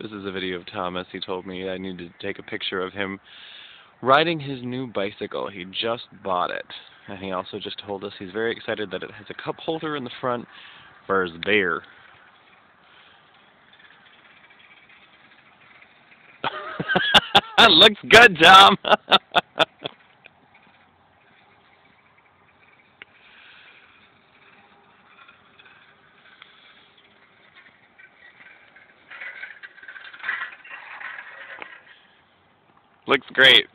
This is a video of Thomas. He told me I needed to take a picture of him riding his new bicycle. He just bought it. And he also just told us he's very excited that it has a cup holder in the front for his beer. Looks good, Tom. Looks great.